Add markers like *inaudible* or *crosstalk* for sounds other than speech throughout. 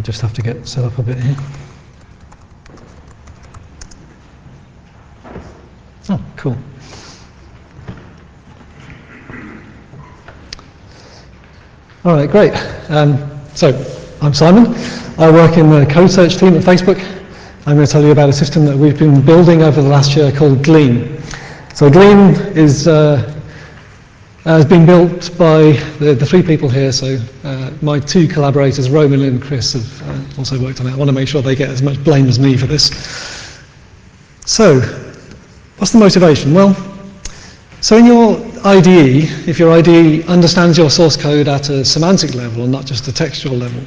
Might just have to get set up a bit here. Oh, cool. All right, great. Um, so, I'm Simon. I work in the code search team at Facebook. I'm going to tell you about a system that we've been building over the last year called Glean. So Glean is uh, has been built by the, the, three people here. So uh, my two collaborators, Roman and Chris, have uh, also worked on it. I want to make sure they get as much blame as me for this. So, what's the motivation? Well, so in your IDE, if your IDE understands your source code at a semantic level and not just a textual level,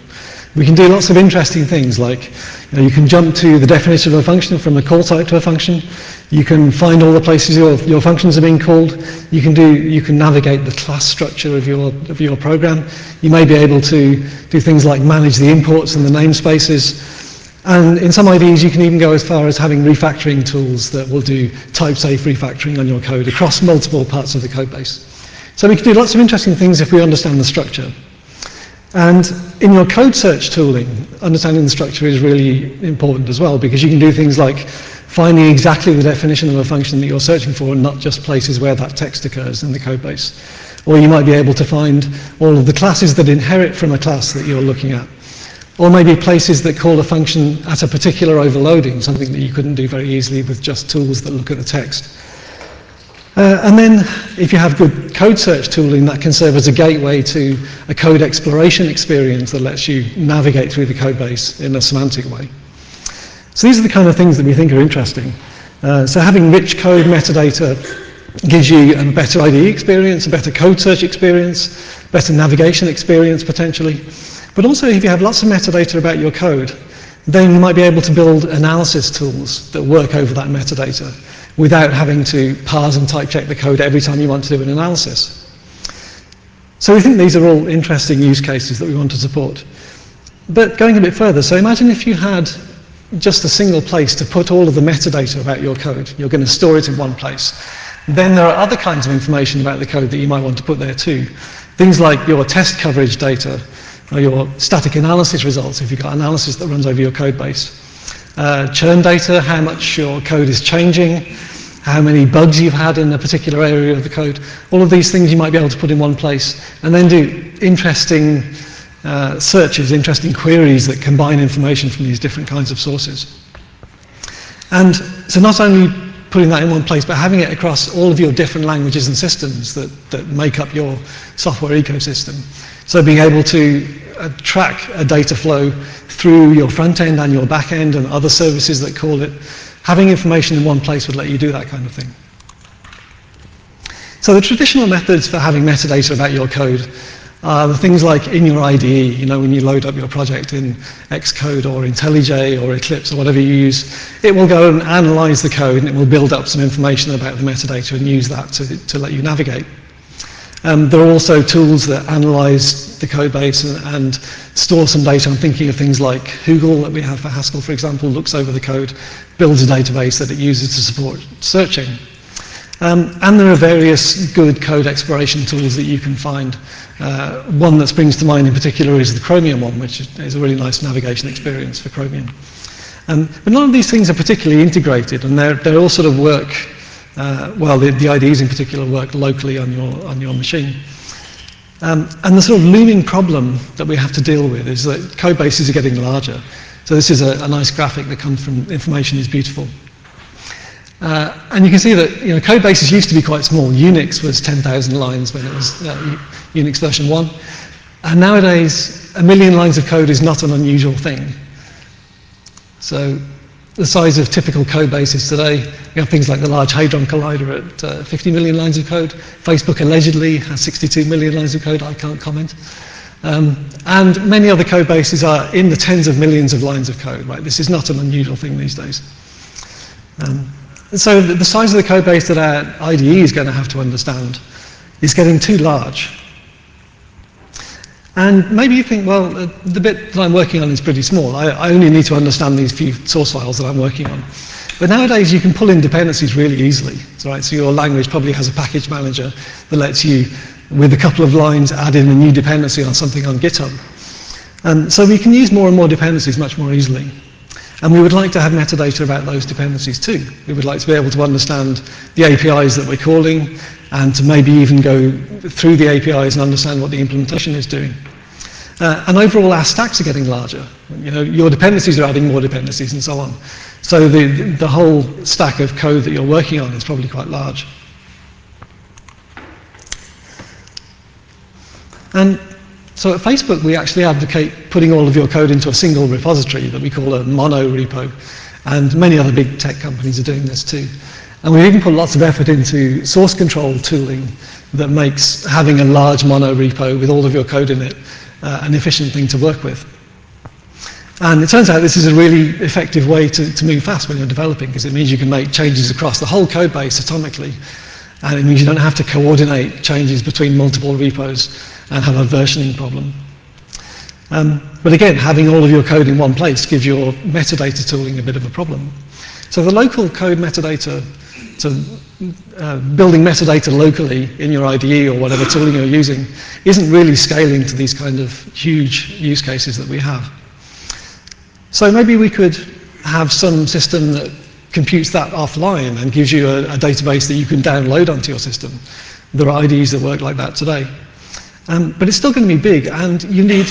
we can do lots of interesting things like you, know, you can jump to the definition of a function from a call site to a function. You can find all the places your, your functions are being called. You can do you can navigate the class structure of your of your program. You may be able to do things like manage the imports and the namespaces. And in some IDEs, you can even go as far as having refactoring tools that will do type-safe refactoring on your code across multiple parts of the code base. So we can do lots of interesting things if we understand the structure. And in your code search tooling, understanding the structure is really important as well because you can do things like finding exactly the definition of a function that you're searching for and not just places where that text occurs in the code base. Or you might be able to find all of the classes that inherit from a class that you're looking at. Or maybe places that call a function at a particular overloading, something that you couldn't do very easily with just tools that look at the text. Uh, and then if you have good code search tooling, that can serve as a gateway to a code exploration experience that lets you navigate through the code base in a semantic way. So these are the kind of things that we think are interesting. Uh, so having rich code metadata gives you a better IDE experience, a better code search experience, better navigation experience potentially. But also if you have lots of metadata about your code, then you might be able to build analysis tools that work over that metadata without having to parse and type check the code every time you want to do an analysis. So we think these are all interesting use cases that we want to support. But going a bit further, so imagine if you had just a single place to put all of the metadata about your code. You're going to store it in one place. Then there are other kinds of information about the code that you might want to put there too. Things like your test coverage data, or your static analysis results if you've got analysis that runs over your code base. Uh, churn data, how much your code is changing, how many bugs you've had in a particular area of the code. All of these things you might be able to put in one place and then do interesting uh, searches, interesting queries that combine information from these different kinds of sources. And so not only putting that in one place, but having it across all of your different languages and systems that, that make up your software ecosystem. So being able to uh, track a data flow through your front end and your back end and other services that call it, having information in one place would let you do that kind of thing. So the traditional methods for having metadata about your code are the things like in your IDE, you know, when you load up your project in Xcode or IntelliJ or Eclipse or whatever you use, it will go and analyze the code and it will build up some information about the metadata and use that to, to let you navigate. Um, there are also tools that analyze the code base and, and, store some data. I'm thinking of things like Hoogle that we have for Haskell, for example, looks over the code, builds a database that it uses to support searching. Um, and there are various good code exploration tools that you can find. Uh, one that springs to mind in particular is the Chromium one, which is a really nice navigation experience for Chromium. Um, but none of these things are particularly integrated, and they're, they're all sort of work uh, well, the, the, IDEs in particular work locally on your, on your machine. Um, and the sort of looming problem that we have to deal with is that code bases are getting larger. So this is a, a nice graphic that comes from information is beautiful. Uh, and you can see that you know, code bases used to be quite small. Unix was 10,000 lines when it was uh, Unix version 1. And nowadays, a million lines of code is not an unusual thing. So the size of typical code bases today. We have things like the Large Hadron Collider at uh, 50 million lines of code. Facebook allegedly has 62 million lines of code. I can't comment. Um, and many other code bases are in the tens of millions of lines of code. Right? This is not an unusual thing these days. Um, so the, the size of the code base that our IDE is going to have to understand is getting too large. And maybe you think, well, uh, the bit that I'm working on is pretty small. I, I, only need to understand these few source files that I'm working on. But nowadays you can pull in dependencies really easily. Right? So your language probably has a package manager that lets you, with a couple of lines, add in a new dependency on something on GitHub. And so we can use more and more dependencies much more easily. And we would like to have metadata about those dependencies too. We would like to be able to understand the APIs that we're calling and to maybe even go through the APIs and understand what the implementation is doing. Uh, and overall, our stacks are getting larger. You know, your dependencies are adding more dependencies and so on. So the, the whole stack of code that you're working on is probably quite large. And so at Facebook, we actually advocate putting all of your code into a single repository that we call a mono repo. And many other big tech companies are doing this too. And we've even put lots of effort into source control tooling that makes having a large mono repo with all of your code in it uh, an efficient thing to work with. And it turns out this is a really effective way to, to move fast when you're developing because it means you can make changes across the whole code base atomically. And it means you don't have to coordinate changes between multiple repos and have a versioning problem. Um, but again, having all of your code in one place gives your metadata tooling a bit of a problem. So the local code metadata, so uh, building metadata locally in your IDE or whatever tooling you're using, isn't really scaling to these kind of huge use cases that we have. So maybe we could have some system that computes that offline and gives you a, a database that you can download onto your system. There are IDEs that work like that today. Um, but it's still going to be big, and you need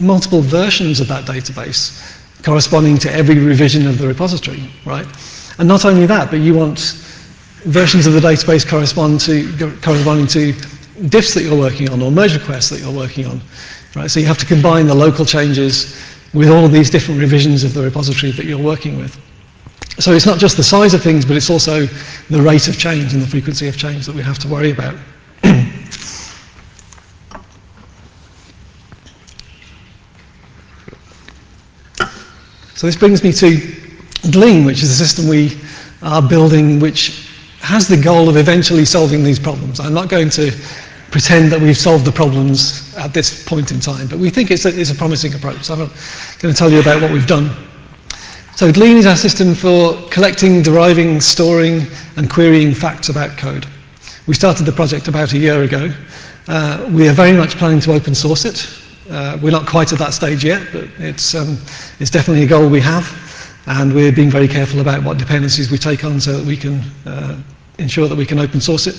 multiple versions of that database corresponding to every revision of the repository, right? And not only that, but you want versions of the database correspond to, corresponding to diffs that you're working on or merge requests that you're working on, right? So you have to combine the local changes with all of these different revisions of the repository that you're working with. So it's not just the size of things, but it's also the rate of change and the frequency of change that we have to worry about. *clears throat* So this brings me to Glean, which is a system we are building which has the goal of eventually solving these problems. I'm not going to pretend that we've solved the problems at this point in time, but we think it's a, it's a promising approach. So I'm going to tell you about what we've done. So Glean is our system for collecting, deriving, storing, and querying facts about code. We started the project about a year ago. Uh, we are very much planning to open source it. Uh, we're not quite at that stage yet, but it's, um, it's definitely a goal we have, and we're being very careful about what dependencies we take on so that we can uh, ensure that we can open source it.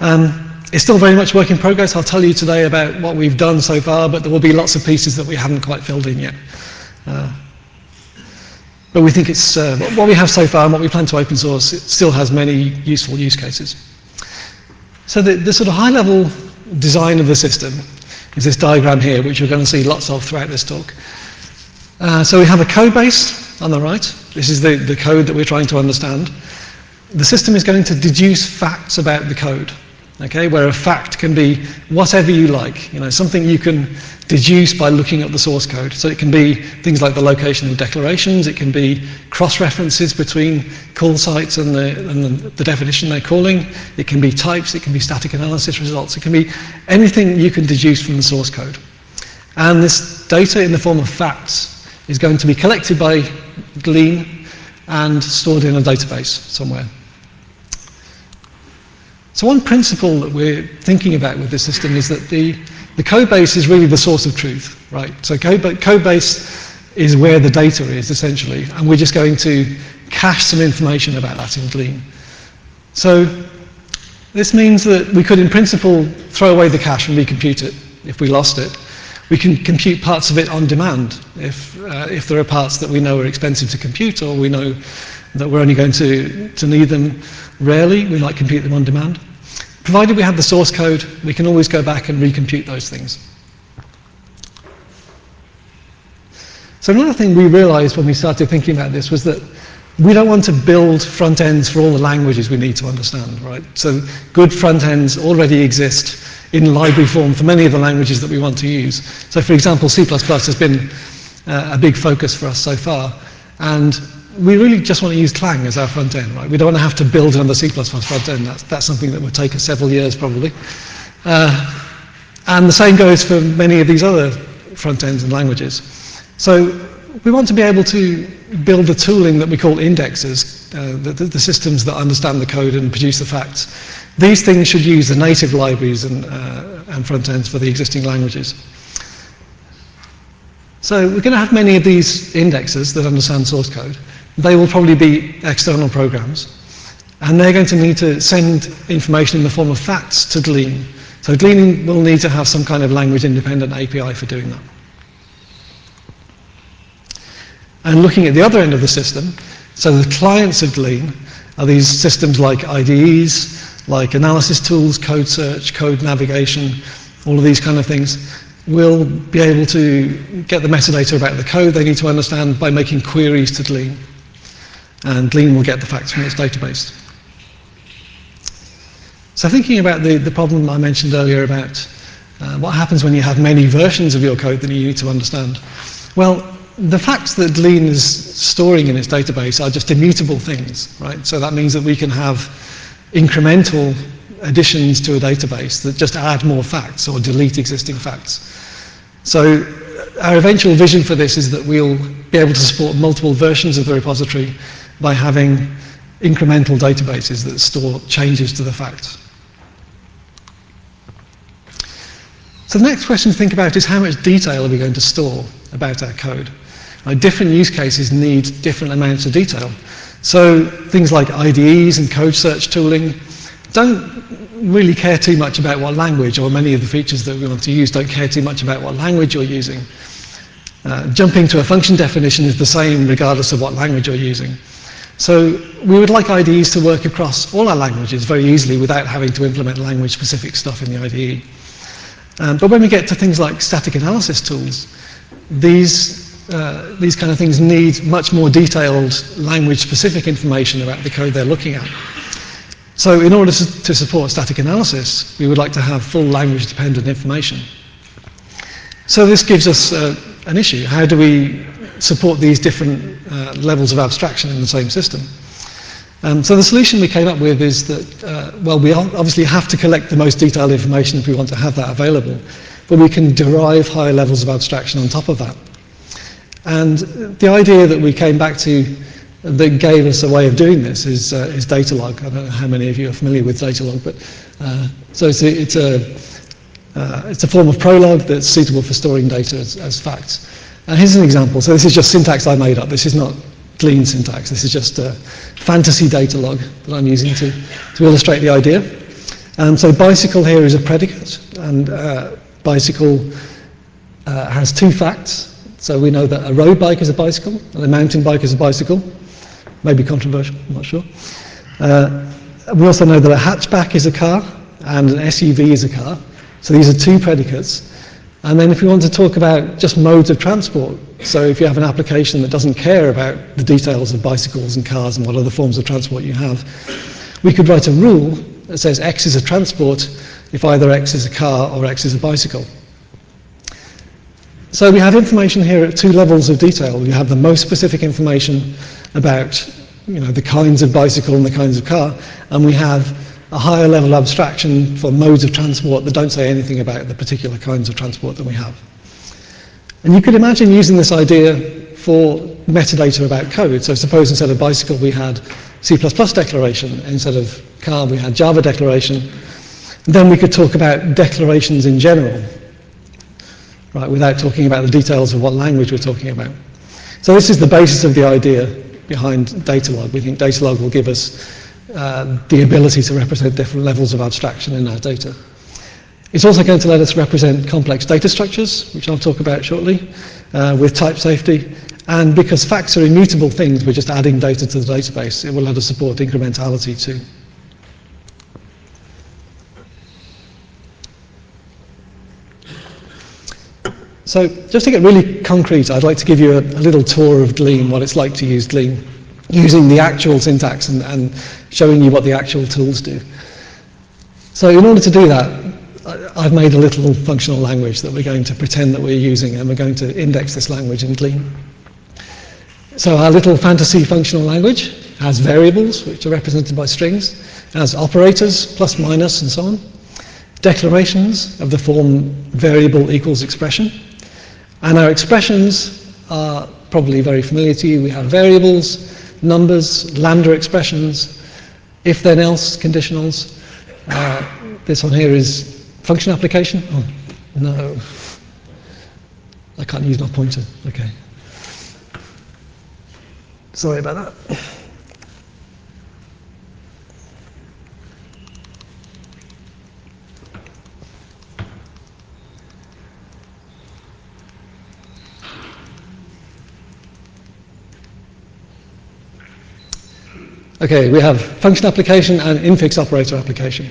Um, it's still very much work in progress. I'll tell you today about what we've done so far, but there will be lots of pieces that we haven't quite filled in yet. But we think it's uh, what we have so far and what we plan to open source it still has many useful use cases. So the, the sort of high level design of the system is this diagram here, which you're going to see lots of throughout this talk. Uh, so we have a code base on the right. This is the, the code that we're trying to understand. The system is going to deduce facts about the code, okay, where a fact can be whatever you like, you know, something you can deduce by looking at the source code. So it can be things like the location of declarations, it can be cross-references between call sites and, the, and the, the, definition they're calling, it can be types, it can be static analysis results, it can be anything you can deduce from the source code. And this data in the form of facts is going to be collected by Glean and stored in a database somewhere. So one principle that we're thinking about with this system is that the the code base is really the source of truth, right? So code, code base is where the data is, essentially, and we're just going to cache some information about that in Glean. So this means that we could, in principle, throw away the cache and recompute it if we lost it. We can compute parts of it on demand if, uh, if there are parts that we know are expensive to compute or we know that we're only going to, to need them rarely, we might compute them on demand. Provided we have the source code, we can always go back and recompute those things. So another thing we realized when we started thinking about this was that we don't want to build front ends for all the languages we need to understand, right? So good front ends already exist in library form for many of the languages that we want to use. So for example, C++ has been uh, a big focus for us so far. And we really just want to use Clang as our front end, right? We don't want to have to build another C++ front end. That's, that's something that would take us several years probably. Uh, and the same goes for many of these other front ends and languages. So we want to be able to build the tooling that we call indexes, uh, the, the, systems that understand the code and produce the facts. These things should use the native libraries and, uh, and front ends for the existing languages. So we're going to have many of these indexes that understand source code. They will probably be external programs. And they're going to need to send information in the form of facts to Glean. So Glean will need to have some kind of language independent API for doing that. And looking at the other end of the system, so the clients of Glean are these systems like IDEs, like analysis tools, code search, code navigation, all of these kind of things, will be able to get the metadata about the code they need to understand by making queries to Glean. And Glean will get the facts from its database. So thinking about the, the problem I mentioned earlier about uh, what happens when you have many versions of your code that you need to understand. Well, the facts that Glean is storing in its database are just immutable things, right? So that means that we can have incremental additions to a database that just add more facts or delete existing facts. So our eventual vision for this is that we'll be able to support multiple versions of the repository by having incremental databases that store changes to the facts. So the next question to think about is how much detail are we going to store about our code? Now, different use cases need different amounts of detail. So things like IDEs and code search tooling don't really care too much about what language, or many of the features that we want to use don't care too much about what language you're using. Uh, jumping to a function definition is the same regardless of what language you're using. So we would like IDEs to work across all our languages very easily without having to implement language-specific stuff in the IDE. Um, but when we get to things like static analysis tools, these uh, these kind of things need much more detailed language-specific information about the code they're looking at. So in order to, to support static analysis, we would like to have full language-dependent information. So this gives us uh, an issue. How do we support these different uh, levels of abstraction in the same system? Um, so the solution we came up with is that, uh, well, we obviously have to collect the most detailed information if we want to have that available, but we can derive higher levels of abstraction on top of that. And the idea that we came back to that gave us a way of doing this is, uh, is Datalog. I don't know how many of you are familiar with Datalog, but uh, so it's a, it's, a, uh, it's a form of Prolog that's suitable for storing data as, as facts. And here's an example. So this is just syntax I made up. This is not Glean syntax. This is just a fantasy Datalog that I'm using to, to illustrate the idea. Um, so bicycle here is a predicate, and uh, bicycle uh, has two facts. So we know that a road bike is a bicycle and a mountain bike is a bicycle. Maybe controversial, I'm not sure. Uh, we also know that a hatchback is a car and an SUV is a car. So these are two predicates. And then if we want to talk about just modes of transport, so if you have an application that doesn't care about the details of bicycles and cars and what other forms of transport you have, we could write a rule that says X is a transport if either X is a car or X is a bicycle. So we have information here at two levels of detail. We have the most specific information about you know, the kinds of bicycle and the kinds of car, and we have a higher level abstraction for modes of transport that don't say anything about the particular kinds of transport that we have. And you could imagine using this idea for metadata about code. So suppose instead of bicycle we had C++ declaration, instead of car we had Java declaration. Then we could talk about declarations in general right, without talking about the details of what language we're talking about. So this is the basis of the idea behind Datalog. We think Datalog will give us uh, the ability to represent different levels of abstraction in our data. It's also going to let us represent complex data structures, which I'll talk about shortly, uh, with type safety. And because facts are immutable things, we're just adding data to the database. It will let us support incrementality too. So just to get really concrete, I'd like to give you a, a, little tour of Glean, what it's like to use Glean, using the actual syntax and, and showing you what the actual tools do. So in order to do that, I've made a little functional language that we're going to pretend that we're using and we're going to index this language in Glean. So our little fantasy functional language has variables which are represented by strings, has operators, plus, minus, and so on, declarations of the form variable equals expression, and our expressions are probably very familiar to you. We have variables, numbers, lambda expressions, if then else conditionals. Uh, this one here is function application. Oh, no. I can't use my pointer. Okay. Sorry about that. Okay, we have function application and infix operator application.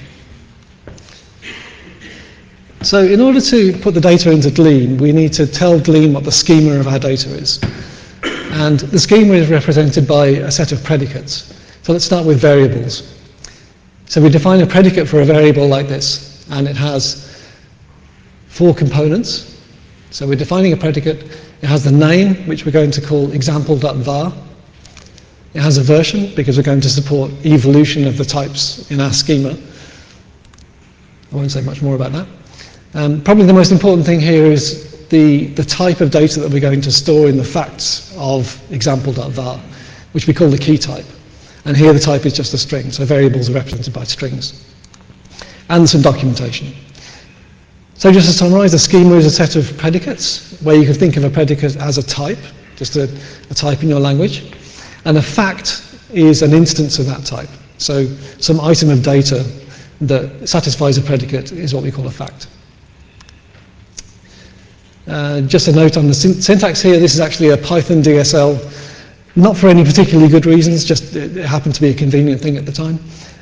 So in order to put the data into Glean, we need to tell Glean what the schema of our data is. And the schema is represented by a set of predicates. So let's start with variables. So we define a predicate for a variable like this, and it has four components. So we're defining a predicate. It has the name, which we're going to call example.var. It has a version because we're going to support evolution of the types in our schema. I won't say much more about that. Um, probably the most important thing here is the, the type of data that we're going to store in the facts of example.var, which we call the key type. And here the type is just a string, so variables are represented by strings. And some documentation. So just to summarize, a schema is a set of predicates where you can think of a predicate as a type, just a, a type in your language. And a fact is an instance of that type. So some item of data that satisfies a predicate is what we call a fact. Uh, just a note on the syntax here, this is actually a Python DSL, not for any particularly good reasons, just it, it happened to be a convenient thing at the time.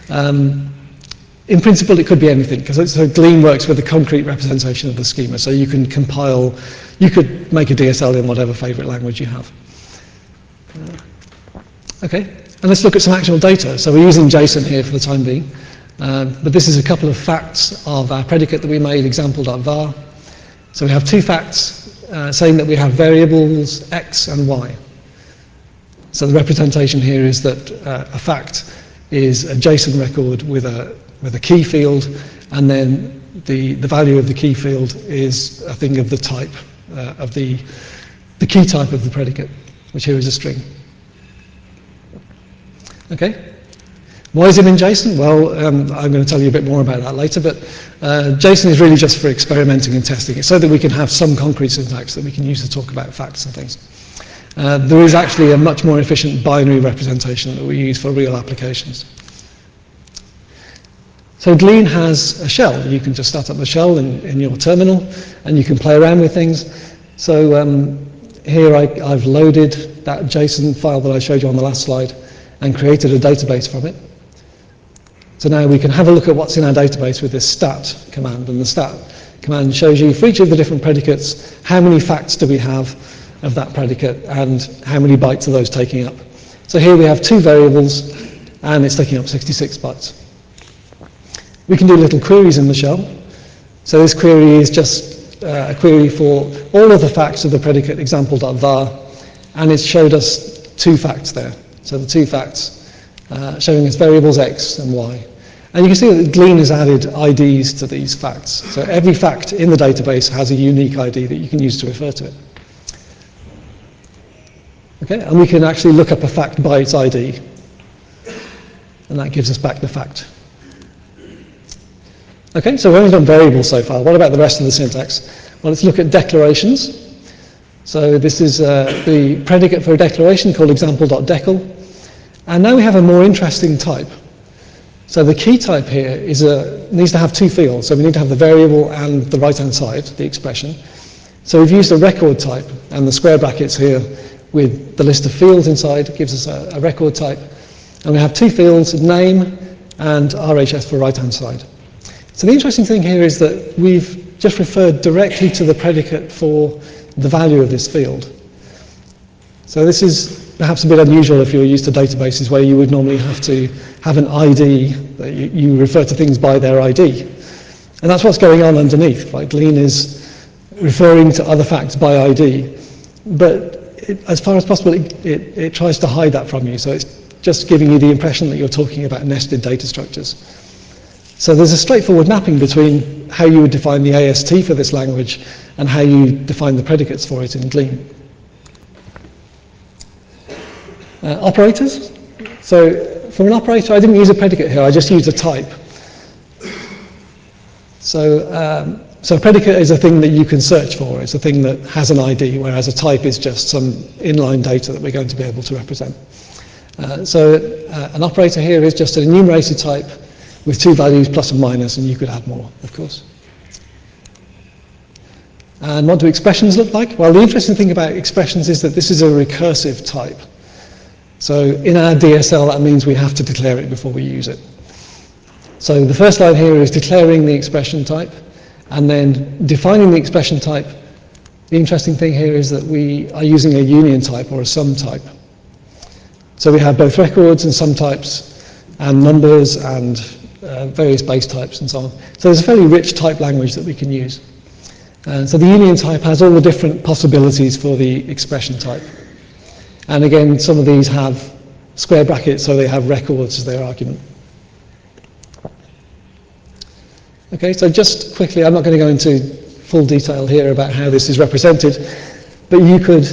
Um, in principle, it could be anything, because so Glean works with a concrete representation of the schema, so you can compile, you could make a DSL in whatever favorite language you have. Uh, Okay, and let's look at some actual data. So we're using JSON here for the time being, uh, but this is a couple of facts of our predicate that we made, example.var. So we have two facts uh, saying that we have variables x and y. So the representation here is that uh, a fact is a JSON record with a, with a key field, and then the, the value of the key field is a thing of the type, uh, of the, the key type of the predicate, which here is a string. Okay? Why is it in JSON? Well, um, I'm going to tell you a bit more about that later, but uh, JSON is really just for experimenting and testing. It's so that we can have some concrete syntax that we can use to talk about facts and things. Uh, there is actually a much more efficient binary representation that we use for real applications. So Glean has a shell. You can just start up the shell in, in your terminal and you can play around with things. So um, here I, I've loaded that JSON file that I showed you on the last slide and created a database from it. So now we can have a look at what's in our database with this stat command. And the stat command shows you for each of the different predicates how many facts do we have of that predicate and how many bytes are those taking up. So here we have two variables and it's taking up 66 bytes. We can do little queries in the shell. So this query is just uh, a query for all of the facts of the predicate example.var and it's showed us two facts there. So the two facts uh, showing us variables x and y. And you can see that Glean has added IDs to these facts. So every fact in the database has a unique ID that you can use to refer to it. Okay, and we can actually look up a fact by its ID. And that gives us back the fact. Okay, so we've only done variables so far. What about the rest of the syntax? Well, let's look at declarations. So this is uh, the predicate for a declaration called example.decl. And now we have a more interesting type. So the key type here is a, needs to have two fields. So we need to have the variable and the right-hand side, the expression. So we've used a record type, and the square brackets here with the list of fields inside gives us a, a record type. And we have two fields, name and RHS for right-hand side. So the interesting thing here is that we've just referred directly to the predicate for the value of this field. So this is perhaps a bit unusual if you're used to databases where you would normally have to have an ID, that you, you refer to things by their ID. And that's what's going on underneath. Like Glean is referring to other facts by ID, but it, as far as possible, it, it, it tries to hide that from you. So it's just giving you the impression that you're talking about nested data structures. So there's a straightforward mapping between how you would define the AST for this language and how you define the predicates for it in Glean. Uh, operators. So for an operator, I didn't use a predicate here, I just used a type. So um, so a predicate is a thing that you can search for. It's a thing that has an ID, whereas a type is just some inline data that we're going to be able to represent. Uh, so uh, an operator here is just an enumerated type with two values, plus and minus, and you could add more, of course. And what do expressions look like? Well, the interesting thing about expressions is that this is a recursive type. So in our DSL, that means we have to declare it before we use it. So the first line here is declaring the expression type, and then defining the expression type. The interesting thing here is that we are using a union type or a sum type. So we have both records and sum types, and numbers and uh, various base types and so on. So there's a fairly rich type language that we can use. And so the union type has all the different possibilities for the expression type. And again, some of these have square brackets, so they have records as their argument. Okay, so just quickly, I'm not going to go into full detail here about how this is represented, but you could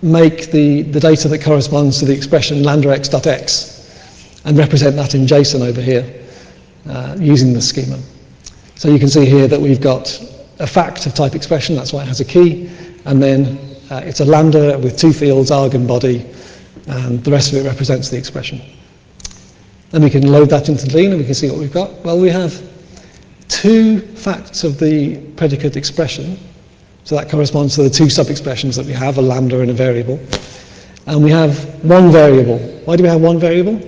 make the, the data that corresponds to the expression lambda_x.x and represent that in JSON over here uh, using the schema. So you can see here that we've got a fact of type expression, that's why it has a key, and then uh, it's a lambda with two fields, arg and body, and the rest of it represents the expression. Then we can load that into Glean and we can see what we've got. Well, we have two facts of the predicate expression, so that corresponds to the two sub-expressions that we have, a lambda and a variable. And we have one variable. Why do we have one variable?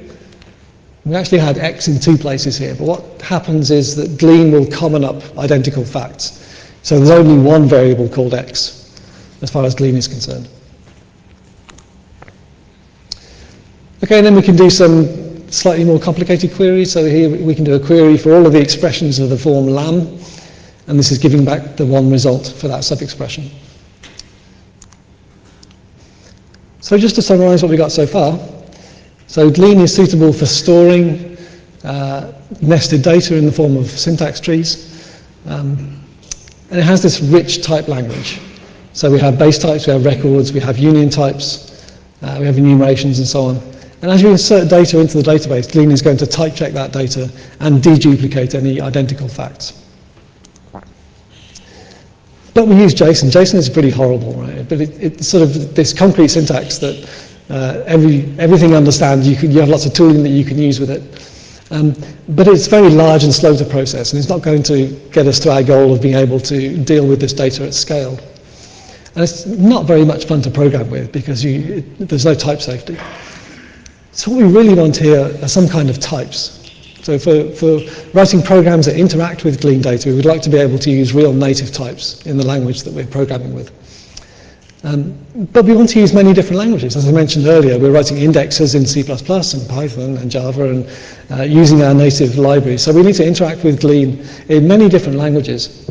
We actually had x in two places here, but what happens is that Glean will common up identical facts. So there's only one variable called x, as far as Glean is concerned. Okay, and then we can do some slightly more complicated queries. So here we can do a query for all of the expressions of the form lam, and this is giving back the one result for that sub-expression. So just to summarize what we got so far, so Glean is suitable for storing uh, nested data in the form of syntax trees, um, and it has this rich type language. So we have base types, we have records, we have union types, uh, we have enumerations and so on. And as you insert data into the database, Glean is going to type check that data and deduplicate any identical facts. But we use JSON. JSON is pretty horrible, right? But it, it's sort of this concrete syntax that uh, every, everything understands. You, can, you have lots of tooling that you can use with it. Um, but it's very large and slow to process, and it's not going to get us to our goal of being able to deal with this data at scale. And it's not very much fun to program with because you, it, there's no type safety. So what we really want here are some kind of types. So for, for writing programs that interact with Glean data, we would like to be able to use real native types in the language that we're programming with. Um, but we want to use many different languages. As I mentioned earlier, we're writing indexes in C++ and Python and Java and uh, using our native libraries. So we need to interact with Glean in many different languages.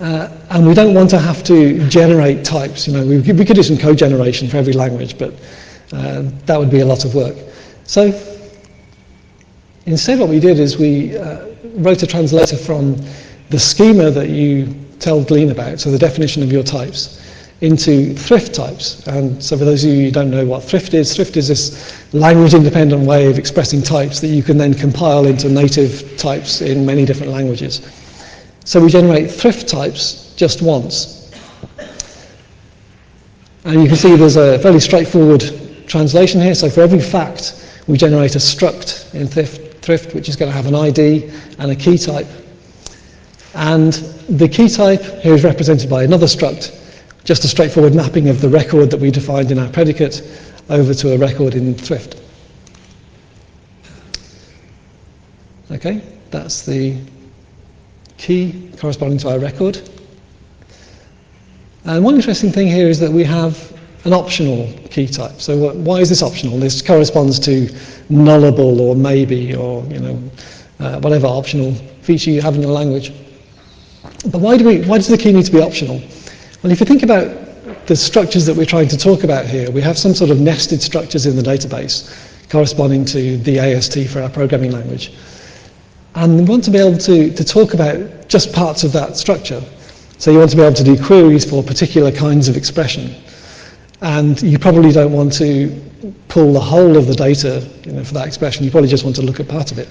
Uh, and we don't want to have to generate types. You know, we, we could do some code generation for every language, but uh, that would be a lot of work. So Instead, what we did is we uh, wrote a translator from the schema that you tell Glean about, so the definition of your types, into thrift types. And so for those of you who don't know what thrift is, thrift is this language-independent way of expressing types that you can then compile into native types in many different languages. So we generate thrift types just once. And you can see there's a fairly straightforward translation here. So for every fact, we generate a struct in thrift, thrift, which is going to have an ID and a key type. And the key type here is represented by another struct, just a straightforward mapping of the record that we defined in our predicate over to a record in thrift. Okay, that's the key corresponding to our record. And one interesting thing here is that we have an optional key type. So why is this optional? This corresponds to nullable or maybe or you know uh, whatever optional feature you have in your language. But why do we? Why does the key need to be optional? Well, if you think about the structures that we're trying to talk about here, we have some sort of nested structures in the database corresponding to the AST for our programming language. And we want to be able to, to talk about just parts of that structure. So you want to be able to do queries for particular kinds of expression and you probably don't want to pull the whole of the data you know, for that expression, you probably just want to look at part of it.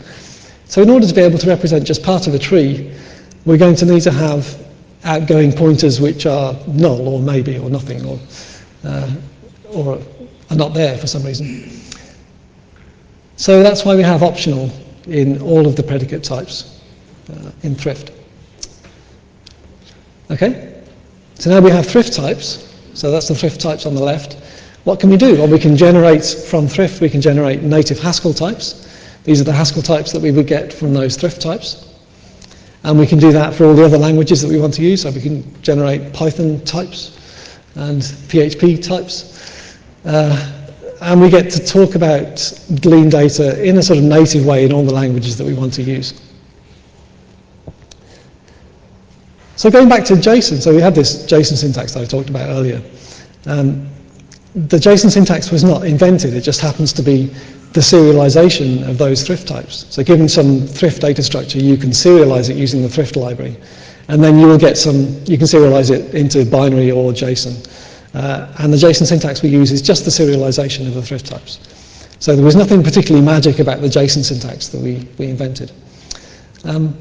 So in order to be able to represent just part of a tree, we're going to need to have outgoing pointers which are null or maybe or nothing or, uh, or are not there for some reason. So that's why we have optional in all of the predicate types uh, in thrift. Okay, so now we have thrift types. So that's the thrift types on the left. What can we do? Well, we can generate from thrift, we can generate native Haskell types. These are the Haskell types that we would get from those thrift types. And we can do that for all the other languages that we want to use. So we can generate Python types and PHP types. Uh, and we get to talk about Glean data in a sort of native way in all the languages that we want to use. So going back to JSON, so we had this JSON syntax that I talked about earlier. Um, the JSON syntax was not invented, it just happens to be the serialization of those thrift types. So given some thrift data structure, you can serialize it using the thrift library. And then you will get some, you can serialize it into binary or JSON. Uh, and the JSON syntax we use is just the serialization of the thrift types. So there was nothing particularly magic about the JSON syntax that we, we invented. Um,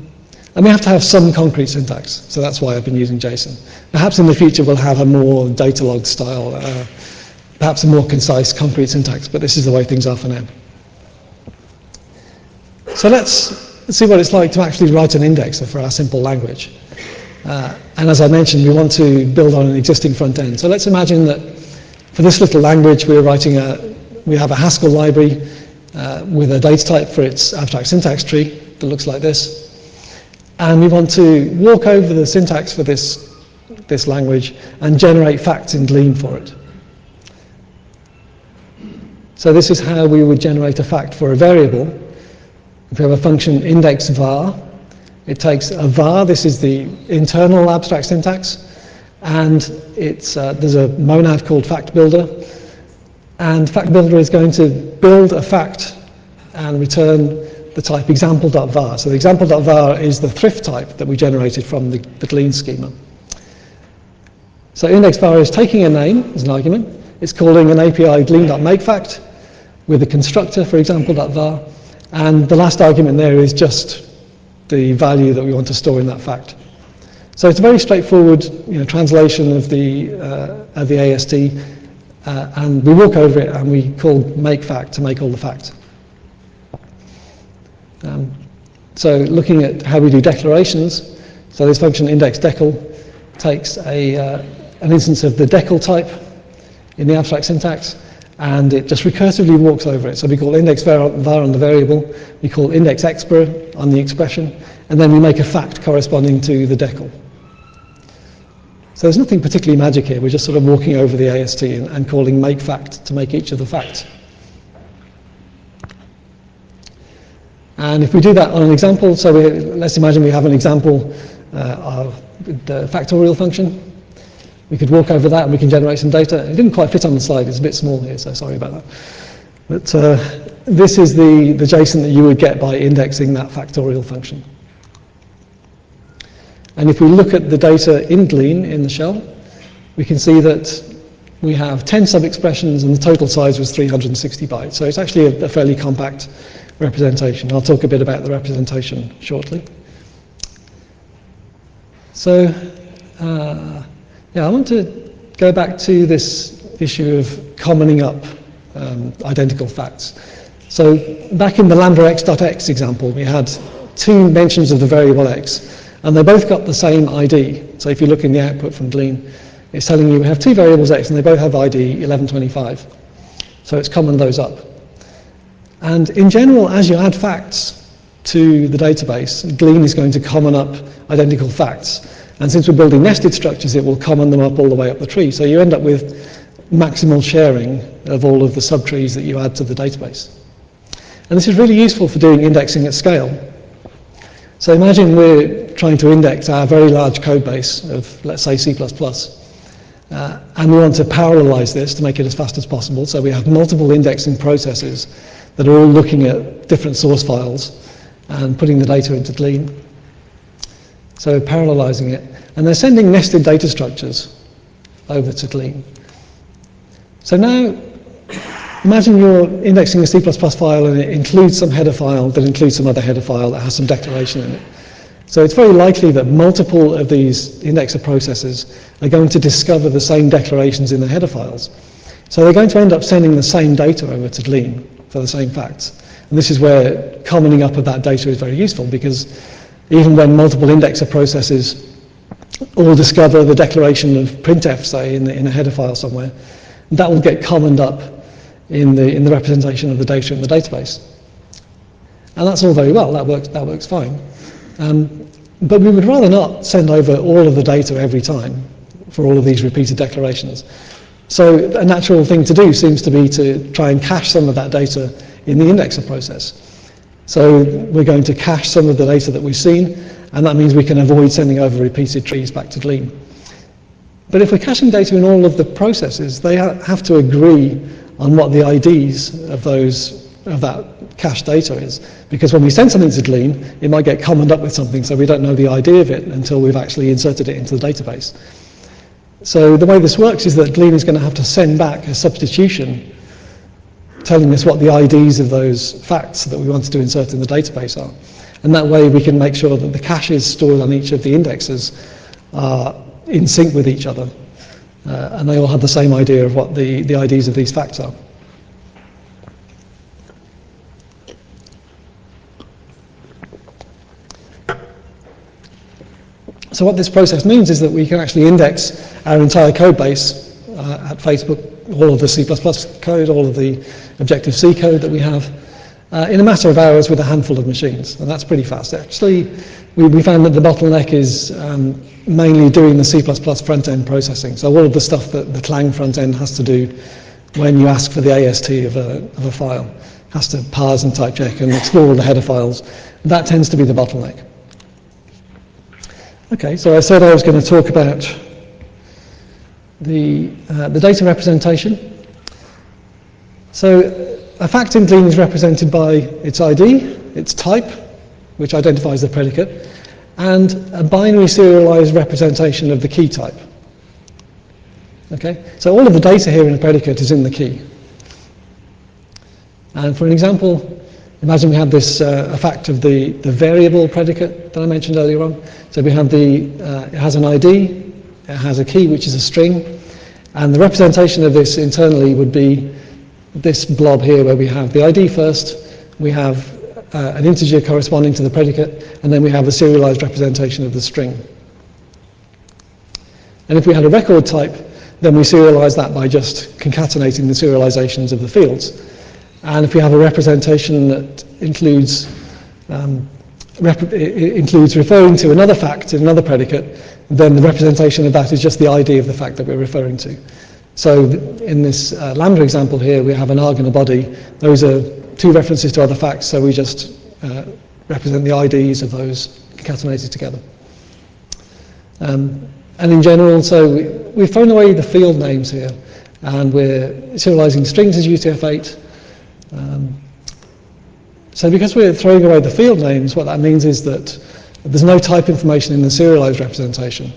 and we have to have some concrete syntax, so that's why I've been using JSON. Perhaps in the future we'll have a more Datalog style, uh, perhaps a more concise concrete syntax, but this is the way things are for now. So let's see what it's like to actually write an indexer for our simple language. Uh, and as I mentioned, we want to build on an existing front end. So let's imagine that for this little language, we're writing a, we have a Haskell library uh, with a data type for its abstract syntax tree that looks like this. And we want to walk over the syntax for this, this language and generate facts in Glean for it. So this is how we would generate a fact for a variable. If we have a function index var, it takes a var, this is the internal abstract syntax, and it's, uh, there's a monad called fact builder, and fact builder is going to build a fact and return the type example.var. So the example.var is the thrift type that we generated from the, the glean schema. So index var is taking a name as an argument, it's calling an API glean.makeFact with a constructor for example.var, and the last argument there is just the value that we want to store in that fact. So it's a very straightforward you know, translation of the, uh, of the AST, uh, and we walk over it and we call make fact to make all the facts. Um, so looking at how we do declarations, so this function index decl takes a, uh, an instance of the decl type in the abstract syntax, and it just recursively walks over it. So we call index var, var on the variable, we call index expr on the expression, and then we make a fact corresponding to the decl. So there's nothing particularly magic here, we're just sort of walking over the AST and, and calling make fact to make each of the facts. And if we do that on an example, so we, let's imagine we have an example uh, of the factorial function. We could walk over that and we can generate some data. It didn't quite fit on the slide, it's a bit small here, so sorry about that. But uh, this is the, the JSON that you would get by indexing that factorial function. And if we look at the data in Glean in the shell, we can see that we have 10 sub-expressions and the total size was 360 bytes. So it's actually a, a fairly compact representation. I'll talk a bit about the representation shortly. So, uh, yeah, I want to go back to this issue of commoning up um, identical facts. So back in the lambda x.x example, we had two mentions of the variable x, and they both got the same ID. So if you look in the output from Glean, it's telling you we have two variables x and they both have ID 1125. So it's common those up. And in general, as you add facts to the database, Glean is going to common up identical facts. And since we're building nested structures, it will common them up all the way up the tree. So you end up with maximal sharing of all of the subtrees that you add to the database. And this is really useful for doing indexing at scale. So imagine we're trying to index our very large code base of, let's say, C++. Uh, and we want to parallelize this to make it as fast as possible. So we have multiple indexing processes that are all looking at different source files and putting the data into Glean. So parallelizing it. And they're sending nested data structures over to Glean. So now, imagine you're indexing a C++ file and it includes some header file that includes some other header file that has some declaration in it. So it's very likely that multiple of these indexer processes are going to discover the same declarations in the header files. So they're going to end up sending the same data over to Glean for the same facts. And this is where commoning up of that data is very useful because even when multiple indexer processes all discover the declaration of printf, say, in, the, in a header file somewhere, that will get commoned up in the, in the representation of the data in the database. And that's all very well, that works, that works fine. Um, but we would rather not send over all of the data every time for all of these repeated declarations. So a natural thing to do seems to be to try and cache some of that data in the indexer process. So we're going to cache some of the data that we've seen, and that means we can avoid sending over repeated trees back to Glean. But if we're caching data in all of the processes, they ha have to agree on what the IDs of those of that cache data is. Because when we send something to Glean, it might get commoned up with something, so we don't know the ID of it until we've actually inserted it into the database. So the way this works is that Glean is going to have to send back a substitution telling us what the IDs of those facts that we wanted to insert in the database are. And that way we can make sure that the caches stored on each of the indexes are in sync with each other. Uh, and they all have the same idea of what the, the IDs of these facts are. So what this process means is that we can actually index our entire code base uh, at Facebook, all of the C++ code, all of the Objective-C code that we have, uh, in a matter of hours with a handful of machines. And that's pretty fast. Actually, we, we found that the bottleneck is um, mainly doing the C++ front-end processing. So all of the stuff that the Clang front-end has to do when you ask for the AST of a, of a file, has to parse and type check and explore all the header files. That tends to be the bottleneck. Okay, so I said I was going to talk about the, uh, the data representation. So a fact in Glean is represented by its ID, its type, which identifies the predicate, and a binary serialized representation of the key type. Okay, so all of the data here in the predicate is in the key. And for an example, Imagine we have this uh, a fact of the, the variable predicate that I mentioned earlier on. So we have the, uh, it has an ID, it has a key which is a string, and the representation of this internally would be this blob here where we have the ID first, we have uh, an integer corresponding to the predicate, and then we have a serialized representation of the string. And if we had a record type, then we serialize that by just concatenating the serializations of the fields. And if we have a representation that includes um, rep includes referring to another fact in another predicate, then the representation of that is just the ID of the fact that we're referring to. So in this uh, lambda example here, we have an arg and a body. Those are two references to other facts, so we just uh, represent the IDs of those concatenated together. Um, and in general, so we, we've thrown away the field names here, and we're serializing strings as UTF-8, um, so because we're throwing away the field names, what that means is that there's no type information in the serialized representation.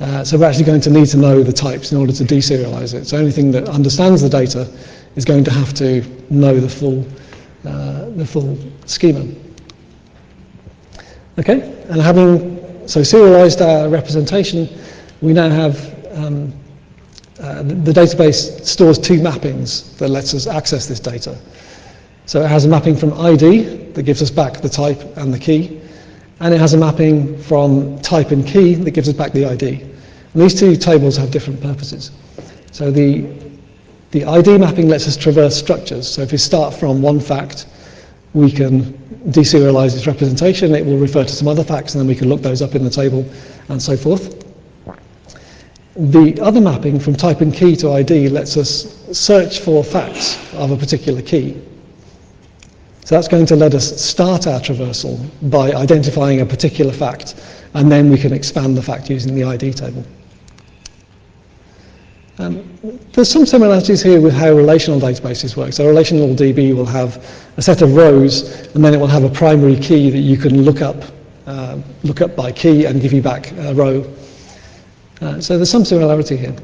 Uh, so we're actually going to need to know the types in order to deserialize it. So anything that understands the data is going to have to know the full, uh, the full schema. Okay, and having so serialized our representation, we now have um, uh, the database stores two mappings that lets us access this data. So it has a mapping from ID that gives us back the type and the key, and it has a mapping from type and key that gives us back the ID. And these two tables have different purposes. So the, the ID mapping lets us traverse structures. So if we start from one fact, we can deserialize its representation, it will refer to some other facts, and then we can look those up in the table and so forth. The other mapping from type and key to ID lets us search for facts of a particular key. So that's going to let us start our traversal by identifying a particular fact, and then we can expand the fact using the ID table. Um, there's some similarities here with how relational databases work. So relational DB will have a set of rows, and then it will have a primary key that you can look up, uh, look up by key and give you back a row. Uh, so there's some similarity here.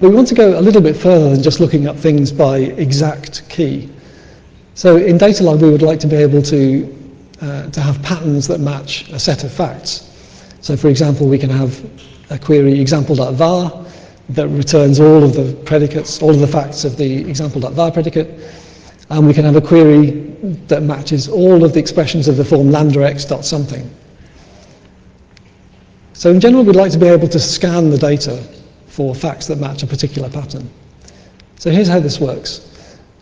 But we want to go a little bit further than just looking up things by exact key. So in data Datalog, we would like to be able to uh, to have patterns that match a set of facts. So for example, we can have a query example.var that returns all of the predicates, all of the facts of the example.var predicate, and we can have a query that matches all of the expressions of the form lambda x dot something. So in general, we'd like to be able to scan the data for facts that match a particular pattern. So here's how this works.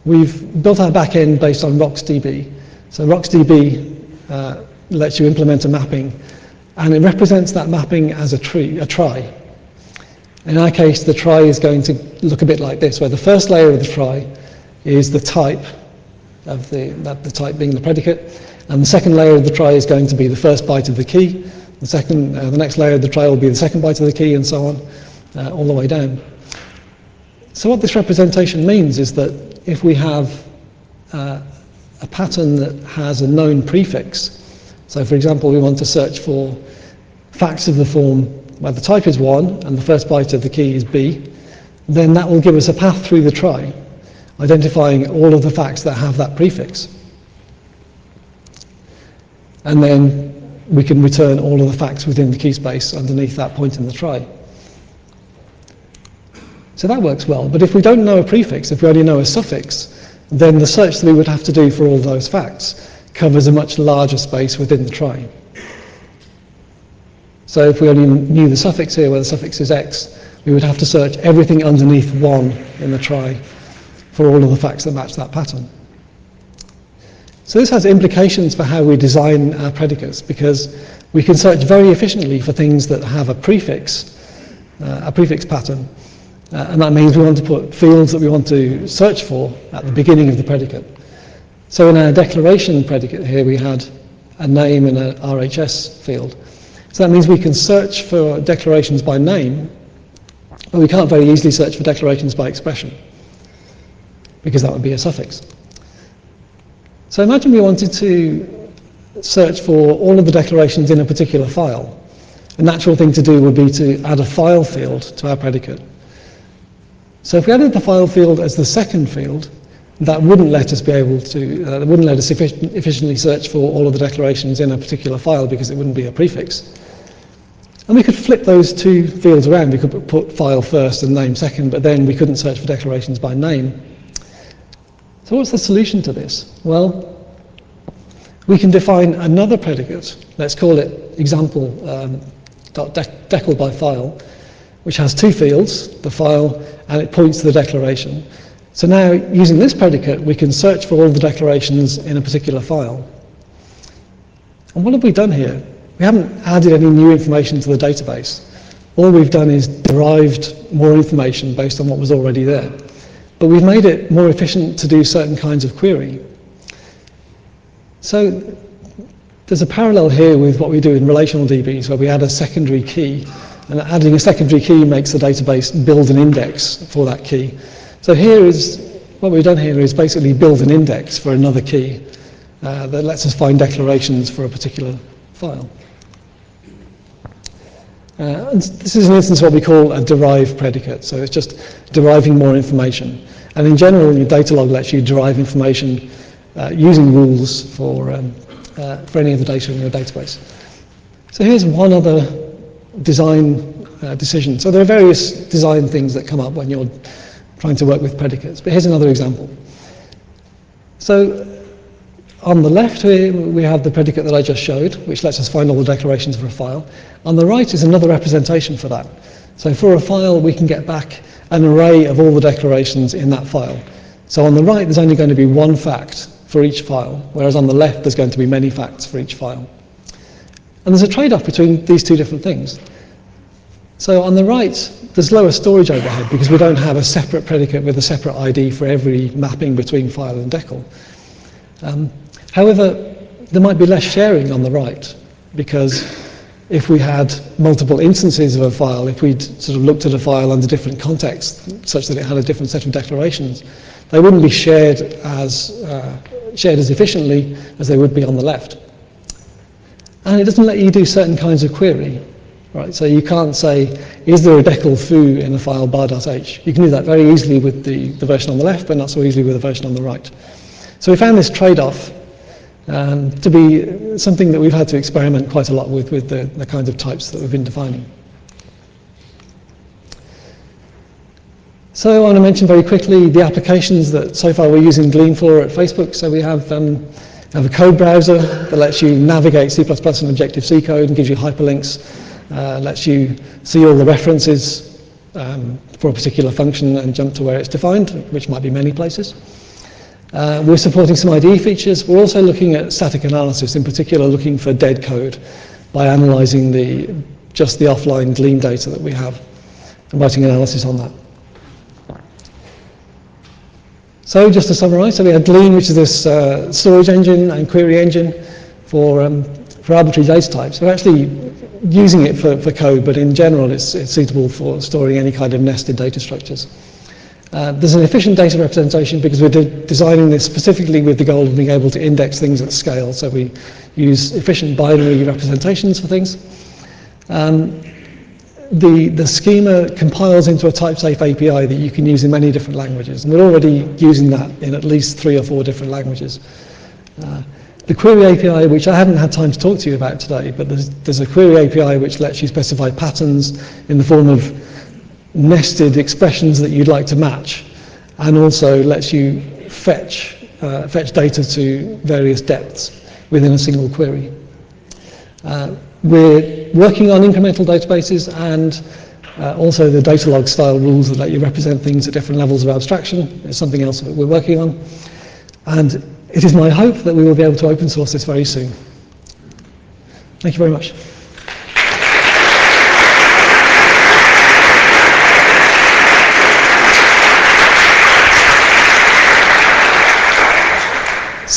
We've built our backend based on RocksDB. So RocksDB uh, lets you implement a mapping, and it represents that mapping as a tree, a trie. In our case, the trie is going to look a bit like this, where the first layer of the trie is the type of the, that the type being the predicate, and the second layer of the trie is going to be the first byte of the key. The second, uh, the next layer of the trie will be the second byte of the key, and so on, uh, all the way down. So what this representation means is that if we have uh, a pattern that has a known prefix, so for example, we want to search for facts of the form where the type is 1 and the first byte of the key is B, then that will give us a path through the trie, identifying all of the facts that have that prefix. And then we can return all of the facts within the key space underneath that point in the trie. So that works well. But if we don't know a prefix, if we only know a suffix, then the search that we would have to do for all those facts covers a much larger space within the trie. So if we only knew the suffix here, where the suffix is x, we would have to search everything underneath 1 in the trie for all of the facts that match that pattern. So this has implications for how we design our predicates because we can search very efficiently for things that have a prefix, uh, a prefix pattern, uh, and that means we want to put fields that we want to search for at the beginning of the predicate. So in our declaration predicate here we had a name and an RHS field. So that means we can search for declarations by name, but we can't very easily search for declarations by expression, because that would be a suffix. So imagine we wanted to search for all of the declarations in a particular file. A natural thing to do would be to add a file field to our predicate. So if we added the file field as the second field, that wouldn't let us be able to, uh, that wouldn't let us efficiently search for all of the declarations in a particular file because it wouldn't be a prefix. And we could flip those two fields around. We could put file first and name second, but then we couldn't search for declarations by name. So what's the solution to this? Well, we can define another predicate. Let's call it example um, by file, which has two fields, the file and it points to the declaration. So now, using this predicate, we can search for all the declarations in a particular file. And what have we done here? We haven't added any new information to the database. All we've done is derived more information based on what was already there. But we've made it more efficient to do certain kinds of query. So there's a parallel here with what we do in relational DBs, where we add a secondary key and adding a secondary key makes the database build an index for that key. So here is, what we've done here is basically build an index for another key uh, that lets us find declarations for a particular file. Uh, and this is an instance of what we call a derived predicate. So it's just deriving more information. And in general, your Datalog lets you derive information uh, using rules for, um, uh, for any of the data in your database. So here's one other design uh, decision. So there are various design things that come up when you're trying to work with predicates. But here's another example. So on the left here we have the predicate that I just showed, which lets us find all the declarations for a file. On the right is another representation for that. So for a file we can get back an array of all the declarations in that file. So on the right there's only going to be one fact for each file, whereas on the left there's going to be many facts for each file. And there's a trade-off between these two different things. So on the right, there's lower storage overhead because we don't have a separate predicate with a separate ID for every mapping between file and decl. Um, however, there might be less sharing on the right because if we had multiple instances of a file, if we'd sort of looked at a file under different contexts such that it had a different set of declarations, they wouldn't be shared as, uh, shared as efficiently as they would be on the left. And it doesn't let you do certain kinds of query. Right, so you can't say, is there a decl foo in the file bar.h? You can do that very easily with the, the version on the left, but not so easily with the version on the right. So we found this trade-off um, to be something that we've had to experiment quite a lot with, with the, the kinds of types that we've been defining. So I want to mention very quickly the applications that so far we're using Glean for at Facebook. So we have, um, have a code browser that lets you navigate C++ and Objective-C code and gives you hyperlinks, uh, lets you see all the references um, for a particular function and jump to where it's defined, which might be many places. Uh, we're supporting some IDE features. We're also looking at static analysis, in particular looking for dead code by analyzing the, just the offline Glean data that we have and writing analysis on that. So just to summarize, so we had Glean, which is this uh, storage engine and query engine for, um, for arbitrary data types. We're actually using it for, for code, but in general it's, it's suitable for storing any kind of nested data structures. Uh, there's an efficient data representation because we're de designing this specifically with the goal of being able to index things at scale. So we use efficient binary representations for things. Um, the, the schema compiles into a type-safe API that you can use in many different languages. And we're already using that in at least three or four different languages. Uh, the query API, which I haven't had time to talk to you about today, but there's, there's a query API which lets you specify patterns in the form of nested expressions that you'd like to match, and also lets you fetch, uh, fetch data to various depths within a single query. Uh, we're working on incremental databases and uh, also the Datalog style rules that let you represent things at different levels of abstraction is something else that we're working on. And it is my hope that we will be able to open source this very soon. Thank you very much.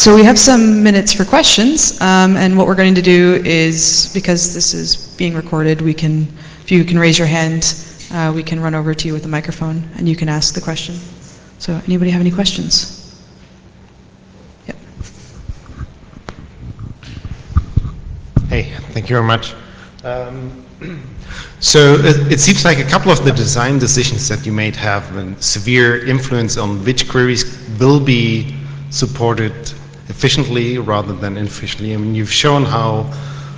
So we have some minutes for questions, um, and what we're going to do is, because this is being recorded, we can, if you can raise your hand, uh, we can run over to you with a microphone, and you can ask the question. So anybody have any questions? Yep. Hey, thank you very much. Um, *clears throat* so it, it, seems like a couple of the design decisions that you made have a severe influence on which queries will be supported efficiently rather than inefficiently. I mean, you've shown how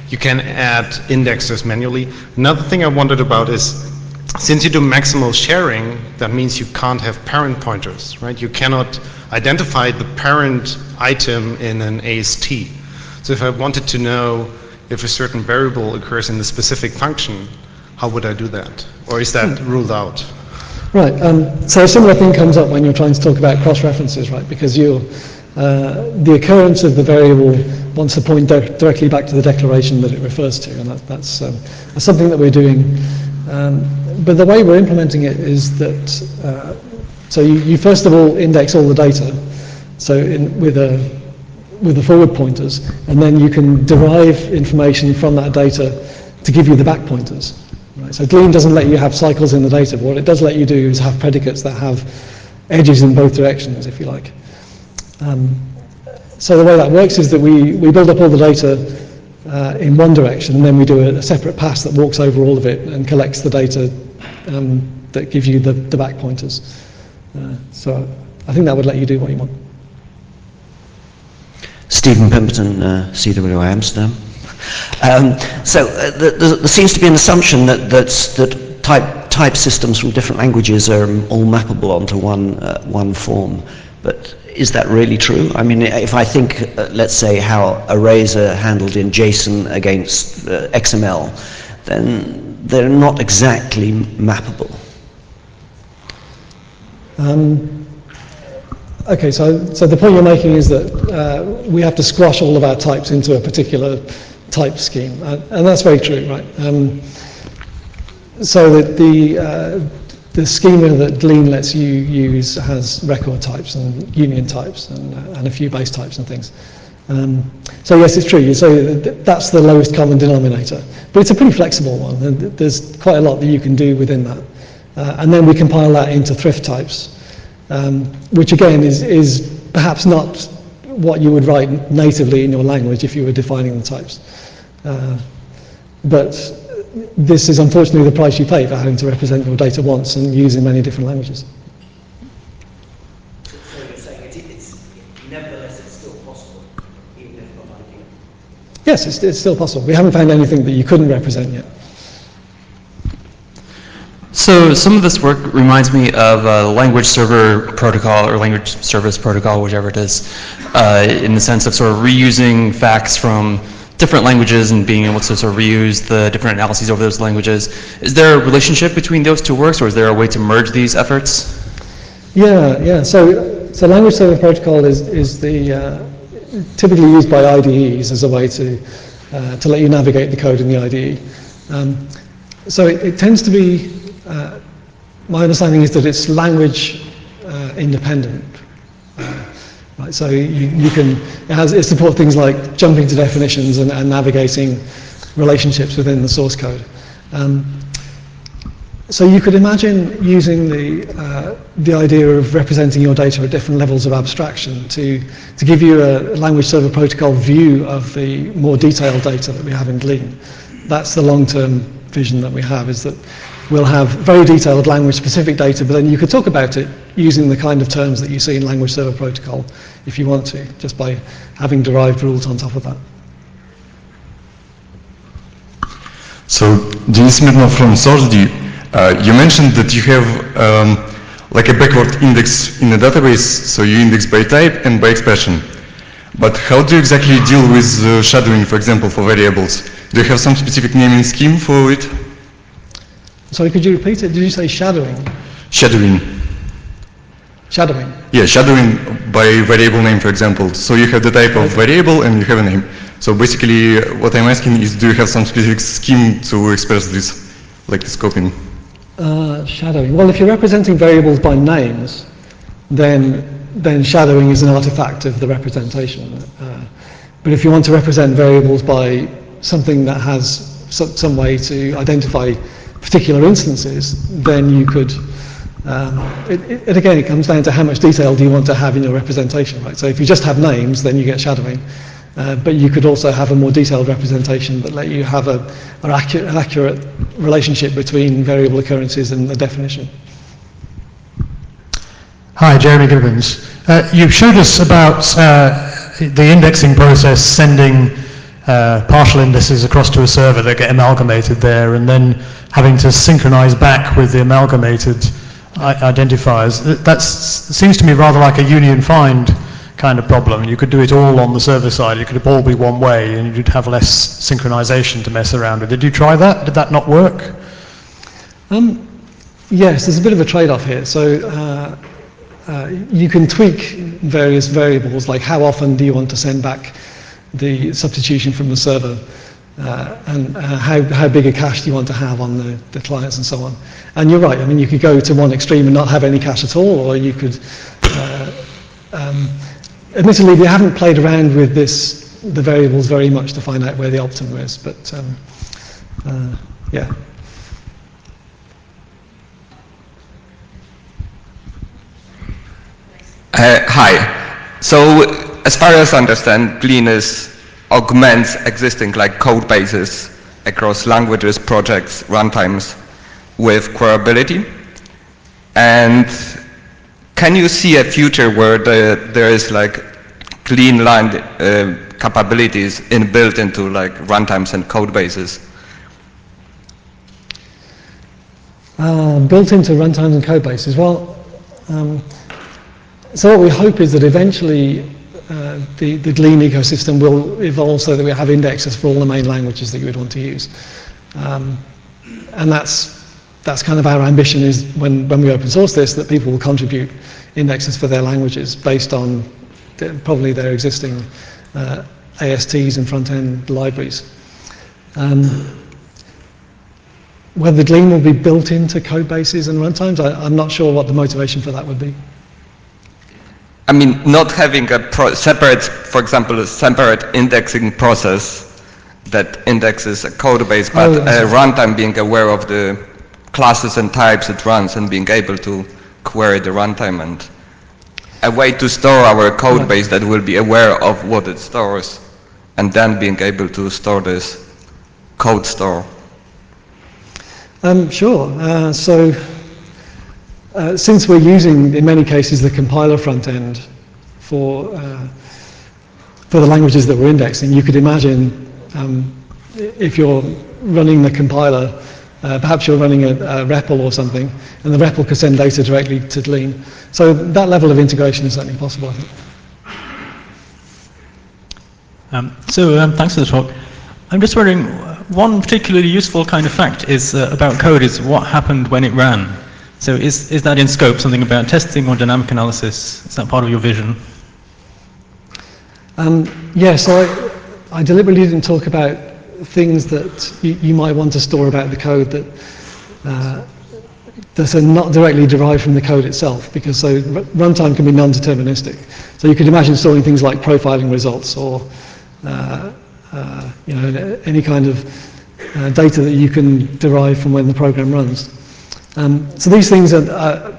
you can add indexes manually. Another thing I wondered about is, since you do maximal sharing, that means you can't have parent pointers, right? You cannot identify the parent item in an AST. So if I wanted to know if a certain variable occurs in the specific function, how would I do that? Or is that hmm. ruled out? Right. Um, so a similar thing comes up when you're trying to talk about cross-references, right? Because you uh, the occurrence of the variable wants to point di directly back to the declaration that it refers to, and that, that's, um, something that we're doing. Um, but the way we're implementing it is that, uh, so you, you, first of all index all the data, so in, with, a, with the forward pointers, and then you can derive information from that data to give you the back pointers. Right? So Glean doesn't let you have cycles in the data, but what it does let you do is have predicates that have edges in both directions, if you like. Um, so the way that works is that we, we build up all the data uh, in one direction and then we do a, a, separate pass that walks over all of it and collects the data um, that gives you the, the back pointers. Uh, so I think that would let you do what you want. Steven Pemberton, uh, CWI Amsterdam. Um, so uh, the, the, there seems to be an assumption that, that type, type systems from different languages are all mappable onto one, uh, one form. But is that really true? I mean, if I think, uh, let's say, how arrays are handled in JSON against uh, XML, then they're not exactly mappable. Um, okay, so, so the point you're making is that uh, we have to squash all of our types into a particular type scheme, uh, and that's very true, right? Um, so that the uh, the schema that Glean lets you use has record types and union types and, uh, and a few base types and things. Um, so yes, it's true. Say that's the lowest common denominator, but it's a pretty flexible one. And there's quite a lot that you can do within that. Uh, and then we compile that into thrift types, um, which again is, is perhaps not what you would write natively in your language if you were defining the types. Uh, but this is unfortunately the price you pay for having to represent your data once and use in many different languages. Nevertheless it's still possible? Yes, it's, it's still possible. We haven't found anything that you couldn't represent yet. So some of this work reminds me of a language server protocol or language service protocol, whichever it is, uh, in the sense of sort of reusing facts from different languages and being able to sort of reuse the different analyses over those languages. Is there a relationship between those two works, or is there a way to merge these efforts? Yeah, yeah. So, so language server protocol is, is the uh, typically used by IDEs as a way to uh, to let you navigate the code in the IDE. Um, so it, it, tends to be. Uh, my understanding is that it's language uh, independent. Right, so you, you can it, has, it supports things like jumping to definitions and, and navigating relationships within the source code. Um, so you could imagine using the, uh, the idea of representing your data at different levels of abstraction to, to give you a language server protocol view of the more detailed data that we have in Glean. That's the long-term vision that we have, is that we'll have very detailed language-specific data, but then you could talk about it using the kind of terms that you see in language server protocol if you want to, just by having derived rules on top of that. So, Denis Smirnov from SourceD. Uh, you mentioned that you have um, like a backward index in a database, so you index by type and by expression. But how do you exactly deal with uh, shadowing, for example, for variables? Do you have some specific naming scheme for it? Sorry, could you repeat it? Did you say shadowing? Shadowing. Shadowing? Yeah, shadowing by variable name, for example. So you have the type of variable and you have a name. So basically, what I'm asking is, do you have some specific scheme to express this, like the scoping? Uh, shadowing. Well, if you're representing variables by names, then then shadowing is an artifact of the representation. Uh, but if you want to represent variables by something that has some, some way to identify particular instances, then you could. Um, it, it, again, it comes down to how much detail do you want to have in your representation, right? So if you just have names, then you get shadowing. Uh, but you could also have a more detailed representation that let you have a, an, accurate, an accurate relationship between variable occurrences and the definition. Hi, Jeremy Gibbons. Uh, you showed us about uh, the indexing process sending uh, partial indices across to a server that get amalgamated there and then having to synchronize back with the amalgamated identifiers. That seems to me rather like a union find kind of problem. You could do it all on the server side. It could all be one way, and you'd have less synchronization to mess around with. Did you try that? Did that not work? Um, yes, there's a bit of a trade-off here. So uh, uh, you can tweak various variables, like how often do you want to send back the substitution from the server, uh, and uh, how, how big a cache do you want to have on the, the clients and so on. And you're right, I mean, you could go to one extreme and not have any cache at all, or you could uh, um, admittedly, we haven't played around with this, the variables very much to find out where the optimum is, but um, uh, yeah. Uh, hi. So, as far as I understand, Glean is augments existing like code bases across languages, projects, runtimes with queryability. And can you see a future where the, there is like clean line uh, capabilities inbuilt into like runtimes and code bases? Uh, built into runtimes and code bases. Well, um, so what we hope is that eventually uh, the, the Glean ecosystem will evolve so that we have indexes for all the main languages that you would want to use. Um, and that's that's kind of our ambition is when, when we open source this, that people will contribute indexes for their languages based on the, probably their existing uh, ASTs and front-end libraries. Um, whether Glean will be built into code bases and runtimes, I, am not sure what the motivation for that would be. I mean, not having a separate, for example, a separate indexing process that indexes a code base, but oh, a runtime being aware of the classes and types it runs and being able to query the runtime and a way to store our code base that will be aware of what it stores and then being able to store this code store. Um, sure. Uh, so uh, since we're using, in many cases, the compiler front end for, uh, for the languages that we're indexing, you could imagine um, if you're running the compiler, uh, perhaps you're running a, a, REPL or something, and the REPL could send data directly to Glean. So that level of integration is certainly possible, I think. Um, so um, thanks for the talk. I'm just wondering, one particularly useful kind of fact is uh, about code is what happened when it ran. So is, is that in scope, something about testing or dynamic analysis? Is that part of your vision? Um, yeah, so I, I, deliberately didn't talk about things that you, you, might want to store about the code that uh, that are not directly derived from the code itself, because so runtime can be non-deterministic. So you could imagine storing things like profiling results or uh, uh, you know any kind of uh, data that you can derive from when the program runs. Um, so these things are, are,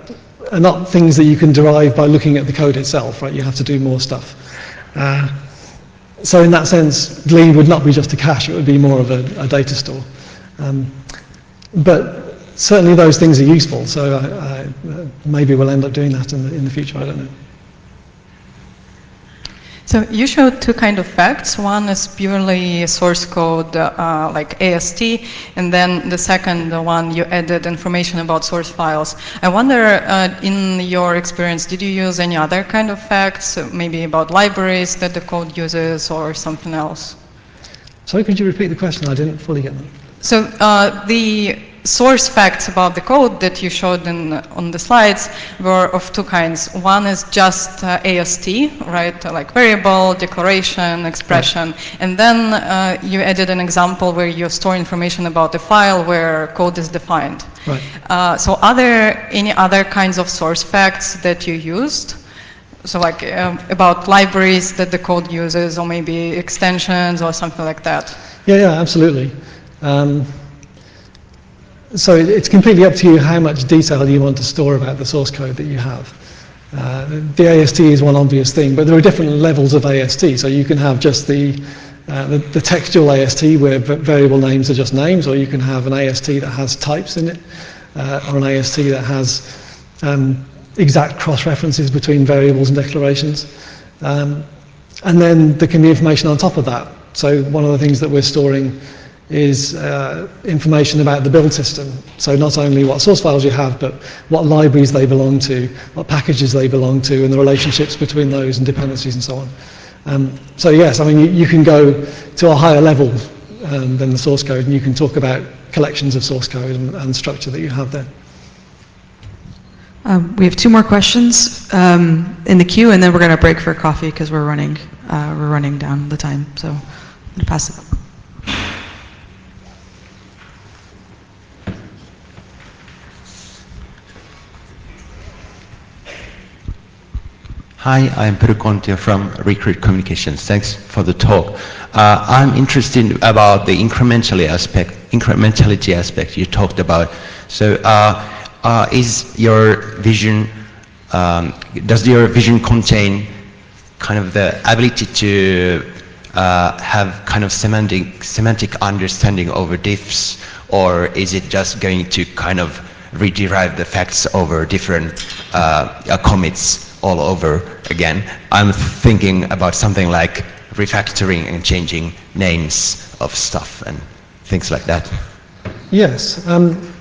are, not things that you can derive by looking at the code itself, right? You have to do more stuff. Uh, so in that sense, Glean would not be just a cache, it would be more of a, a data store. Um, but certainly those things are useful, so I, I, maybe we'll end up doing that in the, in the future, I don't know. So you showed two kind of facts. One is purely source code uh, like AST, and then the second the one you added information about source files. I wonder, uh, in your experience, did you use any other kind of facts, maybe about libraries that the code uses or something else? Sorry, could you repeat the question? I didn't fully get that. So uh, the source facts about the code that you showed in, on the slides were of two kinds. One is just uh, AST, right, like variable, declaration, expression, right. and then uh, you added an example where you store information about the file where code is defined. Right. Uh, so are there any other kinds of source facts that you used? So like um, about libraries that the code uses or maybe extensions or something like that? Yeah, yeah, absolutely. Um, so it's completely up to you how much detail you want to store about the source code that you have. Uh, the AST is one obvious thing, but there are different levels of AST. So you can have just the, uh, the, the, textual AST where variable names are just names, or you can have an AST that has types in it, uh, or an AST that has um, exact cross-references between variables and declarations. Um, and then there can be information on top of that. So one of the things that we're storing is uh, information about the build system. So not only what source files you have, but what libraries they belong to, what packages they belong to, and the relationships between those and dependencies and so on. Um, so yes, I mean, you, you, can go to a higher level um, than the source code, and you can talk about collections of source code and, and structure that you have there. Um, we have two more questions um, in the queue, and then we're going to break for coffee because we're running uh, we're running down the time. So I'm going to pass it. Hi, I'm Pedro Conte from Recruit Communications. Thanks for the talk. Uh, I'm interested about the incrementality aspect, incrementality aspect you talked about. So, uh, uh, is your vision, um, does your vision contain kind of the ability to uh, have kind of semantic, semantic understanding over diffs, or is it just going to kind of rederive the facts over different uh, commits all over again. I'm thinking about something like refactoring and changing names of stuff and things like that. Yes. Um,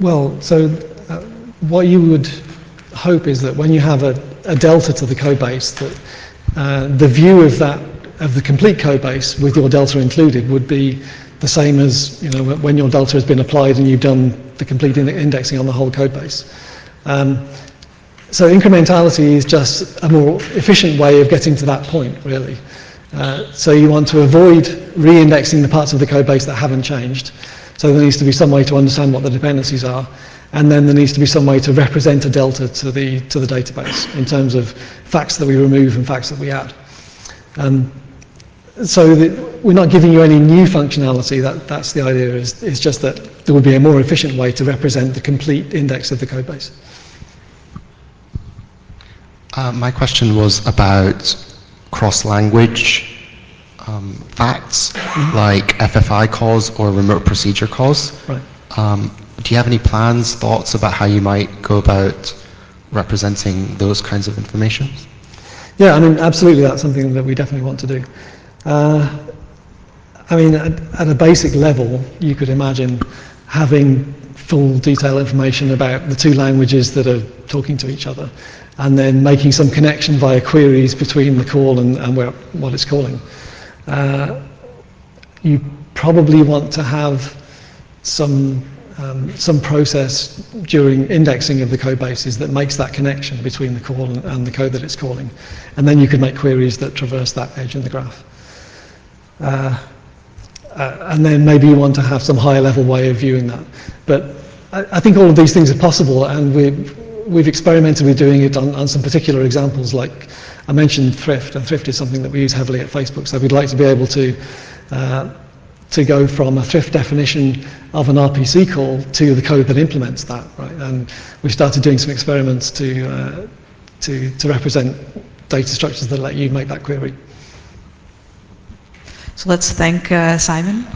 well, so uh, what you would hope is that when you have a, a delta to the code base, that uh, the view of that of the complete code base with your delta included would be the same as you know when your delta has been applied and you've done the complete indexing on the whole code base. Um, so incrementality is just a more efficient way of getting to that point, really. Uh, so you want to avoid re-indexing the parts of the code base that haven't changed. So there needs to be some way to understand what the dependencies are, and then there needs to be some way to represent a delta to the to the database in terms of facts that we remove and facts that we add. Um, so we're not giving you any new functionality. That that's the idea. Is is just that there would be a more efficient way to represent the complete index of the code base. Uh, my question was about cross-language um, facts mm-hmm. like FFI calls or remote procedure calls. Right. Um, do you have any plans, thoughts about how you might go about representing those kinds of information? Yeah, I mean, absolutely, that's something that we definitely want to do. Uh, I mean, at, at, a basic level, you could imagine having full detailed information about the two languages that are talking to each other, and then making some connection via queries between the call and, and where, what it's calling. Uh, you probably want to have some um, some process during indexing of the code bases that makes that connection between the call and, and, the code that it's calling. And then you could make queries that traverse that edge in the graph. Uh, uh, and then maybe you want to have some higher level way of viewing that. But I, I think all of these things are possible and we've, we've experimented with doing it on, on some particular examples like I mentioned thrift and thrift is something that we use heavily at Facebook so we'd like to be able to uh, to go from a thrift definition of an RPC call to the code that implements that, right? And we've started doing some experiments to, uh, to, to represent data structures that let you make that query. So let's thank uh, Simon